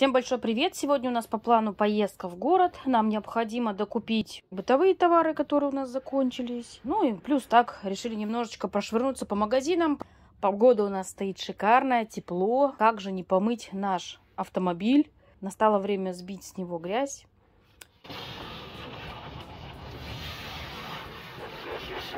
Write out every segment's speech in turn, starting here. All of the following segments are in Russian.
Всем большой привет! Сегодня у нас по плану поездка в город. Нам необходимо докупить бытовые товары, которые у нас закончились. Ну и плюс так решили немножечко прошвырнуться по магазинам. Погода у нас стоит шикарная, тепло. Как же не помыть наш автомобиль? Настало время сбить с него грязь. Ну все,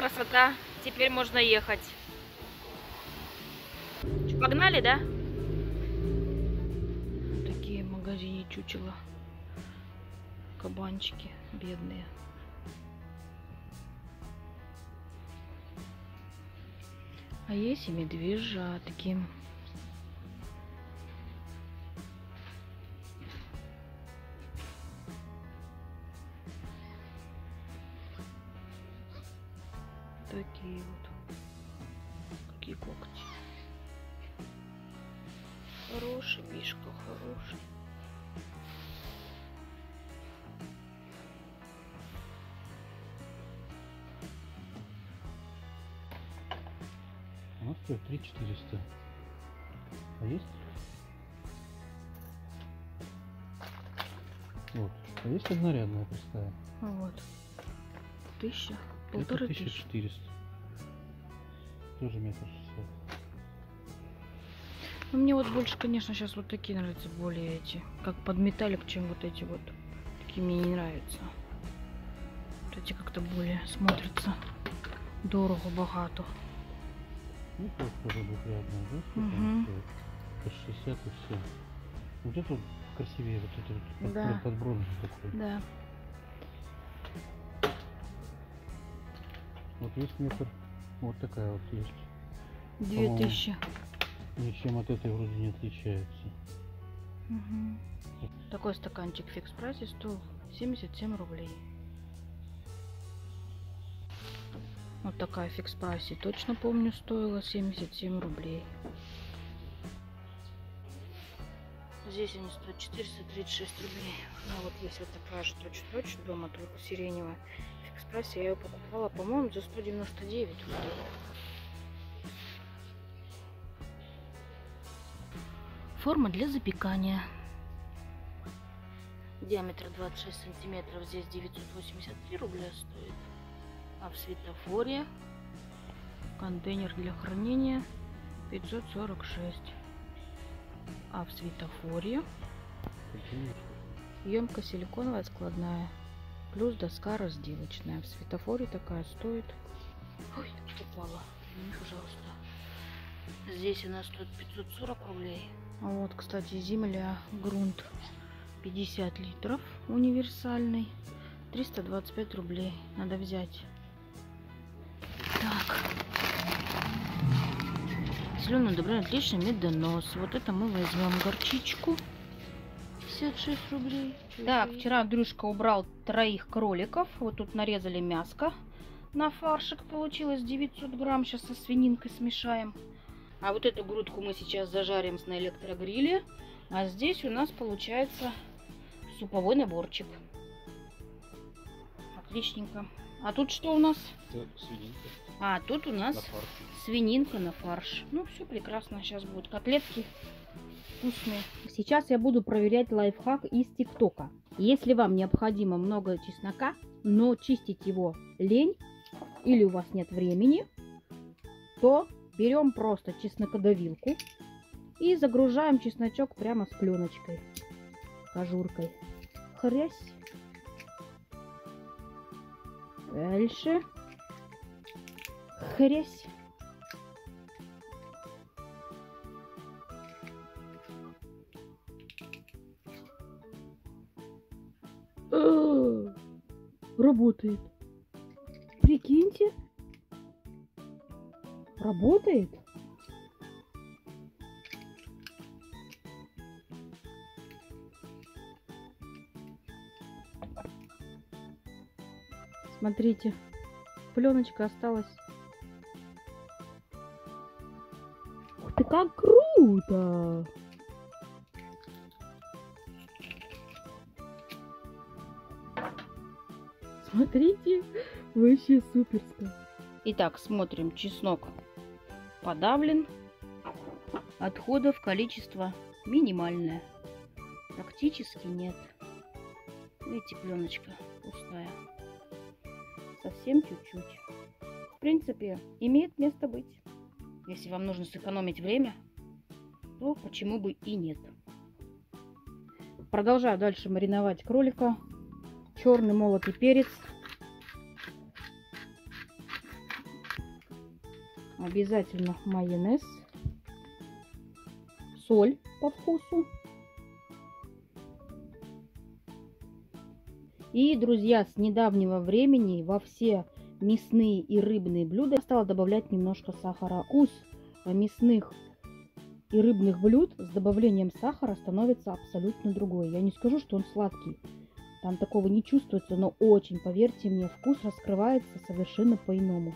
красота. Теперь можно ехать. Погнали, да? Такие в магазине чучела. Кабанчики бедные. А есть и медвежатки. Такие вот. Какие когти. Хороший мишка, хороший. Она стоит 3 400. А есть? Вот. А есть однорядная простая? Вот. Тысяча. Это Полторы тысячи. 1400. Тоже метр шестьдесят. Ну, мне вот больше, конечно, сейчас вот такие нравятся, более эти, как под металлик, чем вот эти вот. Такие мне не нравятся. Вот эти как-то более смотрятся дорого, богато. Ну, тоже тоже двухрядная, да? Стоит? По 60 и все. Вот это вот красивее, вот это вот под, Да. под бронзу такой. Да. Вот есть метр, вот такая вот есть. Две По-моему. тысячи. Ничем от этой вроде не отличается. Мгм. Такой стаканчик фикс прайсе стоил 77 рублей. Вот такая фикс прайсе точно помню стоила 77 рублей. Здесь они стоят 436 рублей. А вот есть вот такая же точно-точно дома, только сиреневая. Прайсе я ее покупала, по-моему, за 199 рублей. Форма для запекания. Диаметр 26 сантиметров. Здесь 983 рубля стоит. А в светофоре контейнер для хранения 546. А в светофоре емкость силиконовая складная. Плюс доска разделочная. В светофоре такая стоит. Ой, упала. Извини, пожалуйста. Здесь она стоит 540 рублей. А вот, кстати, земля, грунт 50 литров, универсальный. 325 рублей надо взять. Так. Зеленый добрый, отличный медонос. Вот это мы возьмем горчичку. 56 рублей. Так, вчера Андрюшка убрал троих кроликов. Вот тут нарезали мяско. На фаршик получилось 900 грамм. Сейчас со свининкой смешаем. А вот эту грудку мы сейчас зажарим на электрогриле. А здесь у нас получается суповой наборчик. Отличненько. А тут что у нас? Свининка А, тут у нас на фарш. свининка на фарш. Ну, все прекрасно. Сейчас будут котлетки вкусные. Сейчас я буду проверять лайфхак из ТикТока. Если вам необходимо много чеснока, но чистить его лень или у вас нет времени, то берем просто чеснокодавилку и загружаем чесночок прямо с пленочкой, кожуркой. Хрясь. Дальше. Хрясь. Работает. Прикиньте. Работает. Смотрите, пленочка осталась. Ух ты, как круто! Смотрите, вообще суперско. Итак, смотрим, чеснок подавлен. Отходов количество минимальное. Практически нет. Видите, пленочка пустая. Совсем чуть-чуть. В принципе, имеет место быть. Если вам нужно сэкономить время, то почему бы и нет. Продолжаю дальше мариновать кролика. Черный молотый перец. Обязательно майонез. Соль по вкусу. И, друзья, с недавнего времени во все мясные и рыбные блюда я стала добавлять немножко сахара. Вкус мясных и рыбных блюд с добавлением сахара становится абсолютно другой. Я не скажу, что он сладкий. Там такого не чувствуется, но очень, поверьте мне, вкус раскрывается совершенно по-иному.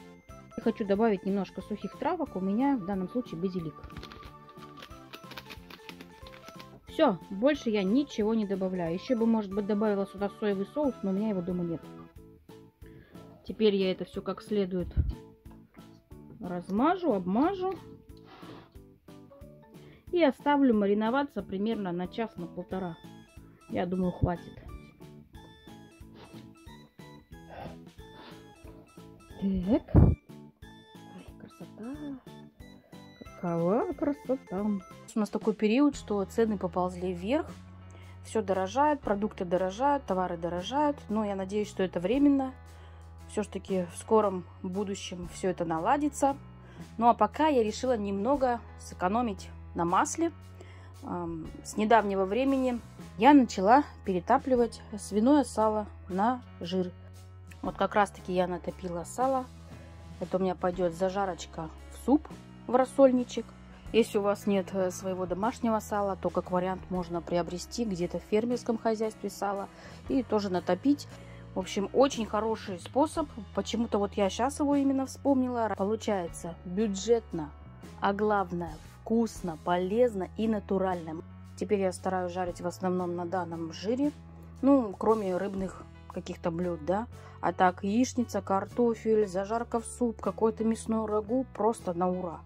Хочу добавить немножко сухих травок. У меня в данном случае базилик. Все, больше я ничего не добавляю. Еще бы, может быть, добавила сюда соевый соус, но у меня его дома нет. Теперь я это все как следует размажу, обмажу. И оставлю мариноваться примерно на час, на полтора. Я думаю, хватит. Так. Ой, красота. Какова красота. У нас такой период, что цены поползли вверх. Все дорожает, продукты дорожают, товары дорожают. Но я надеюсь, что это временно. Все-таки в скором будущем все это наладится. Ну а пока я решила немного сэкономить на масле. С недавнего времени я начала перетапливать свиное сало на жир. Вот как раз таки я натопила сало. Это у меня пойдет зажарочка в суп, в рассольничек. Если у вас нет э, своего домашнего сала, то как вариант можно приобрести где-то в фермерском хозяйстве сало и тоже натопить. В общем, очень хороший способ. Почему-то вот я сейчас его именно вспомнила. Получается бюджетно, а главное вкусно, полезно и натурально. Теперь я стараюсь жарить в основном на данном жире. Ну, кроме рыбных каких-то блюд, да. А так яичница, картофель, зажарка в суп, какой-то мясной рагу просто на ура.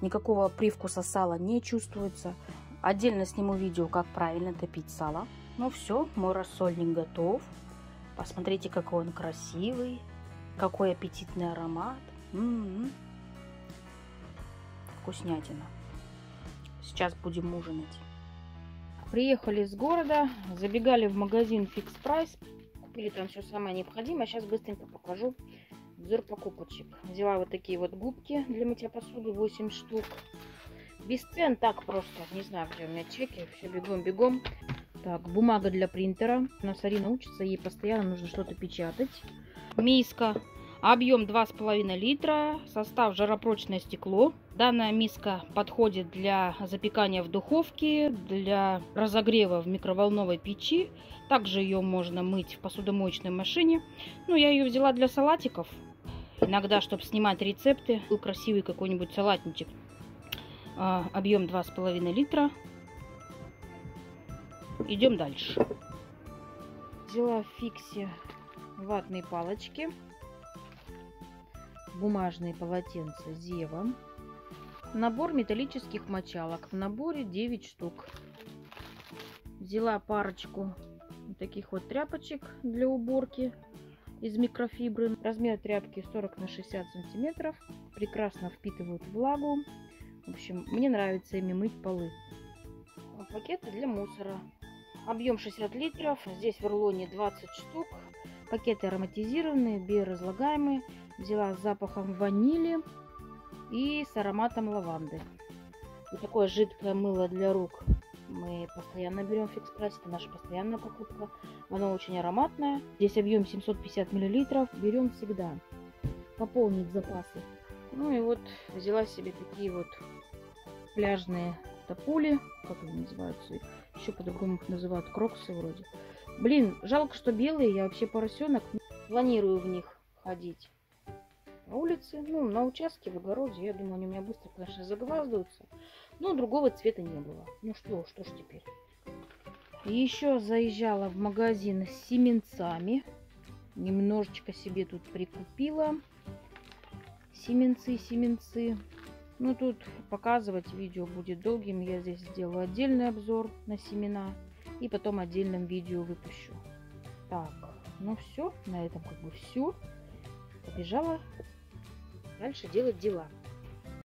Никакого привкуса сала не чувствуется. Отдельно сниму видео, как правильно топить сало. Ну все, мой рассольник готов. Посмотрите, какой он красивый. Какой аппетитный аромат. М -м -м. Вкуснятина. Сейчас будем ужинать. Приехали из города, забегали в магазин Fix Price купили там все самое необходимое. Сейчас быстренько покажу взор покупочек. Взяла вот такие вот губки для мытья посуды, 8 штук. Без цен, так просто. Не знаю, где у меня чеки. Все бегом-бегом. Так, бумага для принтера. У нас Арина учится, ей постоянно нужно что-то печатать. Миска Объем 2,5 литра, состав жаропрочное стекло. Данная миска подходит для запекания в духовке, для разогрева в микроволновой печи. Также ее можно мыть в посудомоечной машине. Ну, я ее взяла для салатиков. Иногда, чтобы снимать рецепты, был красивый какой-нибудь салатничек. А, объем 2,5 литра. Идем дальше. Взяла в фиксе ватные палочки бумажные полотенца Зева. Набор металлических мочалок. В наборе 9 штук. Взяла парочку таких вот тряпочек для уборки из микрофибры. Размер тряпки 40 на 60 сантиметров. Прекрасно впитывают влагу. В общем, мне нравится ими мыть полы. Пакеты для мусора. Объем 60 литров. Здесь в рулоне 20 штук. Пакеты ароматизированные, биоразлагаемые. Взяла с запахом ванили и с ароматом лаванды. Вот такое жидкое мыло для рук мы постоянно берем в Фикс Это наша постоянная покупка. Оно очень ароматное. Здесь объем 750 мл. Берем всегда. Пополнить запасы. Ну и вот взяла себе такие вот пляжные топули. Как они называются? Еще по-другому их называют. Кроксы вроде. Блин, жалко, что белые. Я вообще поросенок. Планирую в них ходить. На улице, ну, на участке, в огороде. Я думаю, они у меня быстро, конечно, загваздаются. Но другого цвета не было. Ну что, что ж теперь. Еще заезжала в магазин с семенцами. Немножечко себе тут прикупила. Семенцы, семенцы. Ну, тут показывать видео будет долгим. Я здесь сделаю отдельный обзор на семена. И потом отдельным видео выпущу. Так, ну все. На этом как бы все. Побежала дальше делать дела.